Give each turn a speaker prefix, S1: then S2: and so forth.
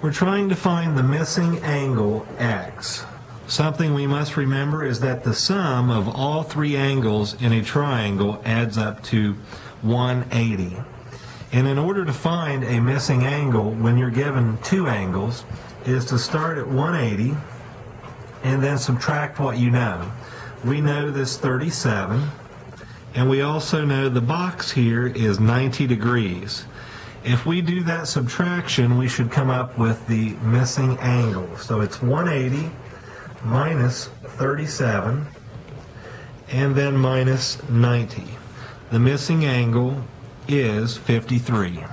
S1: We're trying to find the missing angle x. Something we must remember is that the sum of all three angles in a triangle adds up to 180. And in order to find a missing angle when you're given two angles is to start at 180 and then subtract what you know. We know this 37 and we also know the box here is 90 degrees. If we do that subtraction, we should come up with the missing angle. So it's 180 minus 37 and then minus 90. The missing angle is 53.